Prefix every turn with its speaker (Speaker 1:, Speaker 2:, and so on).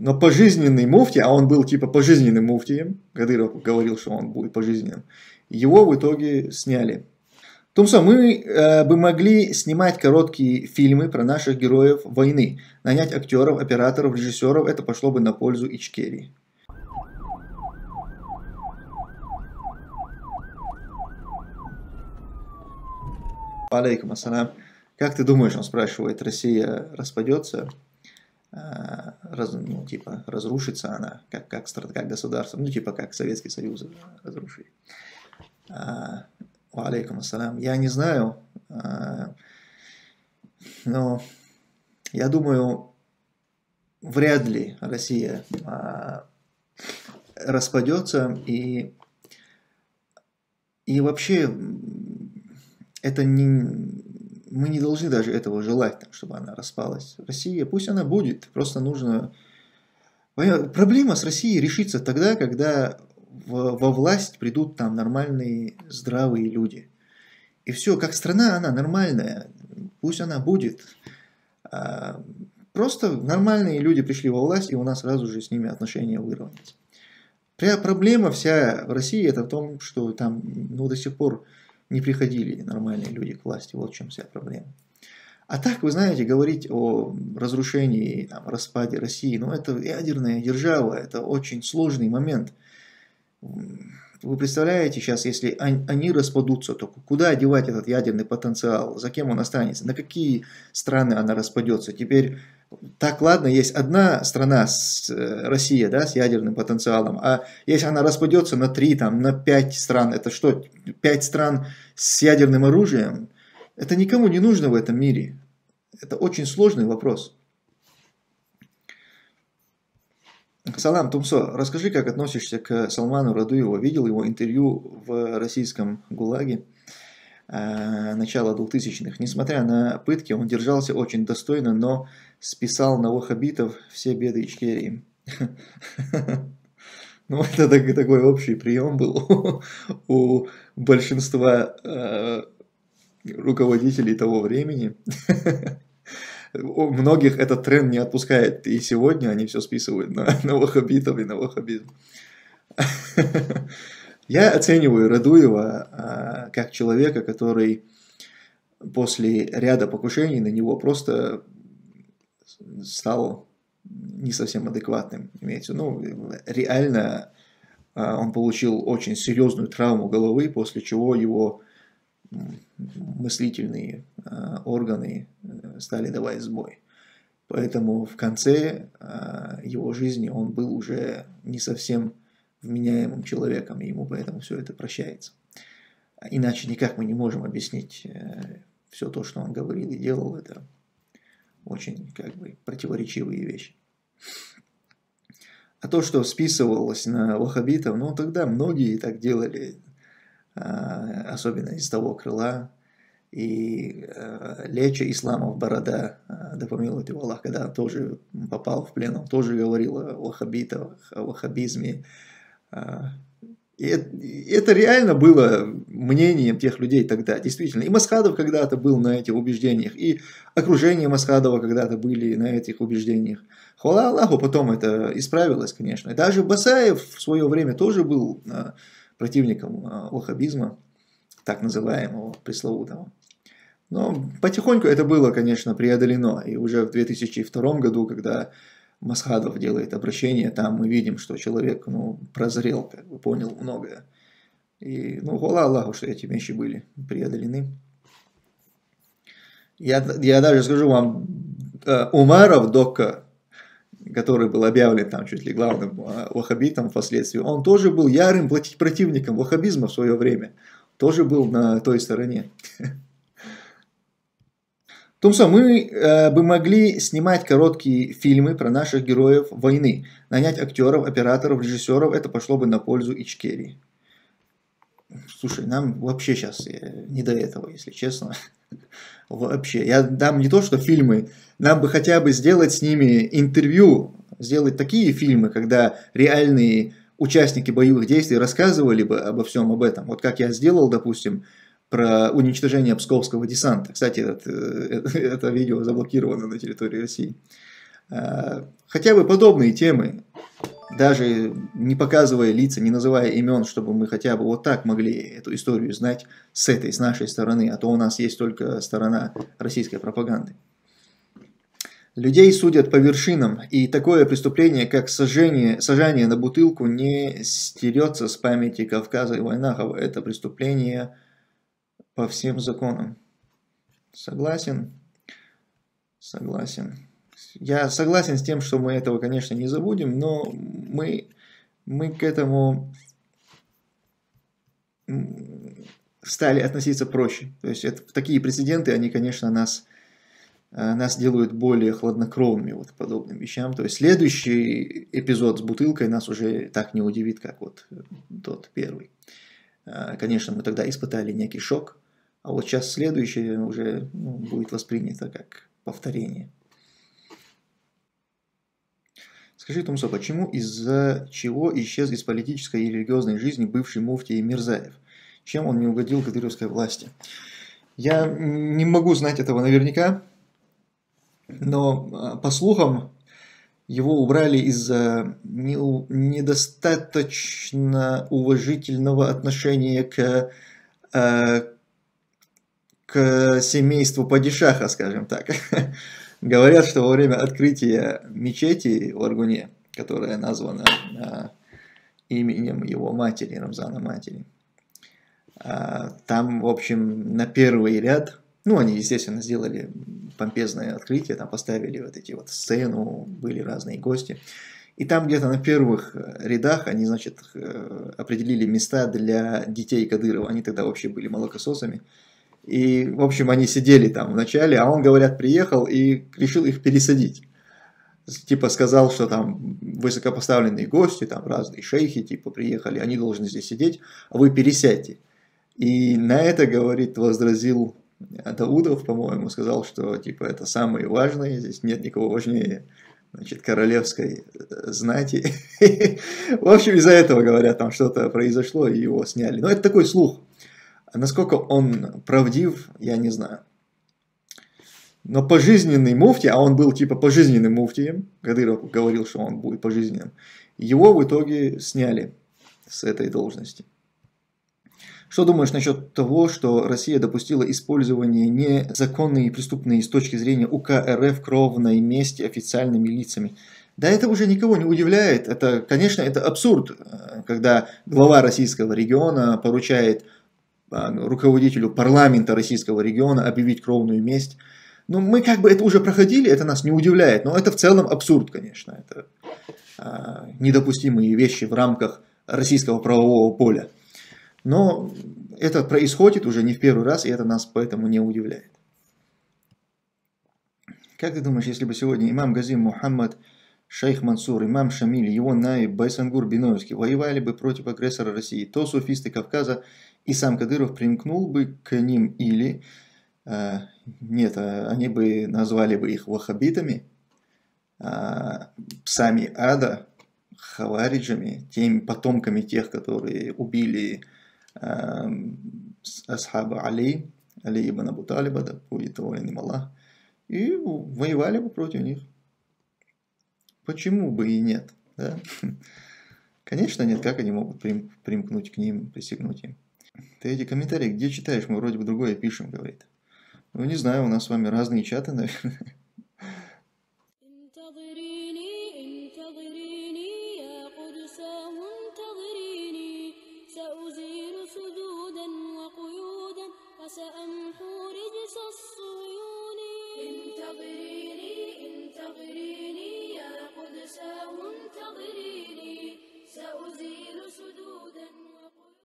Speaker 1: но пожизненный муфти, а он был типа пожизненным муфтием, Кадыров говорил, что он будет пожизненным, его в итоге сняли. Тумсо, мы э, бы могли снимать короткие фильмы про наших героев войны, нанять актеров, операторов, режиссеров, это пошло бы на пользу Ичкерии. Алейкум ассалам. Как ты думаешь, он спрашивает, Россия распадется? Раз, ну, типа, разрушится она, как, как, как государство, ну, типа, как Советский Союз разрушили. А, алейкум ассалам. Я не знаю, а, но я думаю, вряд ли Россия а, распадется и и вообще это не мы не должны даже этого желать, чтобы она распалась. Россия, пусть она будет, просто нужно... Проблема с Россией решится тогда, когда во власть придут там нормальные, здравые люди. И все, как страна, она нормальная, пусть она будет. А, просто нормальные люди пришли во власть, и у нас сразу же с ними отношения выровняются. Проблема вся в России это в том, что там ну, до сих пор не приходили нормальные люди к власти. Вот в чем вся проблема. А так, вы знаете, говорить о разрушении, там, распаде России, ну это ядерная держава, это очень сложный момент. Вы представляете сейчас, если они распадутся, то куда девать этот ядерный потенциал, за кем он останется, на какие страны она распадется. Теперь так, ладно, есть одна страна, э, Россия, да, с ядерным потенциалом, а если она распадется на три, там, на пять стран, это что, пять стран с ядерным оружием, это никому не нужно в этом мире. Это очень сложный вопрос. Салам Тумсо, расскажи, как относишься к Салману Радуеву. Видел его интервью в российском ГУЛАГе начала 2000-х. Несмотря на пытки, он держался очень достойно, но списал на ваххабитов все беды Ичкерии. Ну, это такой общий прием был у большинства э, руководителей того времени. У многих этот тренд не отпускает, и сегодня они все списывают на, на ваххабитов и на ваххабизм. Я оцениваю Радуева а, как человека, который после ряда покушений на него просто стал не совсем адекватным. Имеется, ну, реально а, он получил очень серьезную травму головы, после чего его мыслительные а, органы э, стали давать сбой. Поэтому в конце его жизни он был уже не совсем вменяемым человеком, и ему поэтому все это прощается. Иначе никак мы не можем объяснить э, все то, что он говорил и делал. Это очень как бы противоречивые вещи. А то, что списывалось на ваххабитов, ну тогда многие так делали, а, особенно из того крыла. И э, Леча Исламов Борода, э, да помилует его Аллах, когда тоже попал в плен, он тоже говорил о ваххабитах, о ваххабизме. А, и это реально было мнением тех людей тогда, действительно. И Масхадов когда-то был на этих убеждениях, и окружение Масхадова когда-то были на этих убеждениях. Хвала Аллаху, потом это исправилось, конечно. Даже Басаев в свое время тоже был а, противником а, ваххабизма, так называемого, пресловутого. Но потихоньку это было, конечно, преодолено. И уже в 2002 году, когда Масхадов делает обращение, там мы видим, что человек ну, прозрел, как бы понял многое. И, ну, хвала Аллаху, что эти вещи были преодолены. Я, я даже скажу вам, э, Умаров Дока, который был объявлен там чуть ли главным э, ваххабитом впоследствии, он тоже был ярым противником ваххабизма в свое время. Тоже был на той стороне. Тумсо, мы э, бы могли снимать короткие фильмы про наших героев войны, нанять актеров, операторов, режиссеров, это пошло бы на пользу Ичкерии. Слушай, нам вообще сейчас э, не до этого, если честно. Вообще. Я дам не то, что фильмы, нам бы хотя бы сделать с ними интервью, сделать такие фильмы, когда реальные участники боевых действий рассказывали бы обо всем об этом. Вот как я сделал, допустим, про уничтожение псковского десанта. Кстати, это, это, это видео заблокировано на территории России. э, хотя бы подобные темы, даже не показывая лица, не называя имен, чтобы мы хотя бы вот так могли эту историю знать с этой, с нашей стороны, а то у нас есть только сторона российской пропаганды. Людей судят по вершинам, и такое преступление, как сожжение, сажание на бутылку, не стерется с памяти Кавказа и Войнахова. Это преступление по всем законам. Согласен? Согласен. Я согласен с тем, что мы этого, конечно, не забудем, но мы, мы к этому стали относиться проще. То есть это, такие прецеденты, они, конечно, нас Э, нас делают более хладнокровными вот подобным вещам. То есть следующий эпизод с бутылкой нас уже так не удивит, как вот тот первый. Э, конечно, мы тогда испытали некий шок, а вот сейчас следующее уже ну, будет воспринято как повторение. Скажи, Тумсо, почему из-за чего исчез из политической и религиозной жизни бывший муфтий Мирзаев? Чем он не угодил кадыровской власти? Я не могу знать этого наверняка, но а, по слухам его убрали из-за недостаточно уважительного отношения к, а, к семейству падишаха, скажем так. Говорят, что во время открытия мечети в Аргуне, которая названа а, именем его матери, Рамзана матери, там, в общем, на первый ряд ну, они, естественно, сделали помпезное открытие, там поставили вот эти вот сцену, были разные гости. И там где-то на первых э, рядах они, значит, э, определили места для детей Кадырова. Они тогда вообще были молокососами. И, в общем, они сидели там вначале, а он, говорят, приехал и решил их пересадить. Типа сказал, что там высокопоставленные гости, там разные шейхи, типа, приехали, они должны здесь сидеть, а вы пересядьте. И на это, говорит, возразил Даудов, по-моему, сказал, что типа это самые важные, здесь нет никого важнее значит, королевской э, знати. В общем, из-за этого, говорят, там что-то произошло, и его сняли. Но это такой слух. Насколько он правдив, я не знаю. Но пожизненный муфти, а он был типа пожизненным муфтием, Кадыров говорил, что он будет пожизненным, его в итоге сняли с этой должности. Что думаешь насчет того, что Россия допустила использование незаконной и преступной с точки зрения УК РФ кровной мести официальными лицами? Да это уже никого не удивляет. Это, конечно, это абсурд, э, когда глава российского региона поручает руководителю парламента российского региона объявить кровную месть. Ну, мы как бы это уже проходили, это нас не удивляет, но это в целом абсурд, конечно. Это а, недопустимые вещи в рамках российского правового поля. Но это происходит уже не в первый раз, и это нас поэтому не удивляет. Как ты думаешь, если бы сегодня имам Газим Мухаммад, шейх Мансур, имам Шамиль, его наиб Байсангур Биновский воевали бы против агрессора России, то суфисты Кавказа и сам Кадыров примкнул бы к ним или... Э, нет, а они бы назвали бы их вахабитами, а псами ада, хавариджами, теми потомками тех, которые убили асхаба Али, Али ибн Абу Талиба, да будет доволен им Аллах, и воевали бы против них. Почему бы и нет? Да? Конечно нет, как они могут прим, примкнуть к ним, присягнуть им. Ты эти комментарии где читаешь? Мы вроде бы другое пишем, говорит. Ну, не знаю, у нас с вами разные чаты, наверное.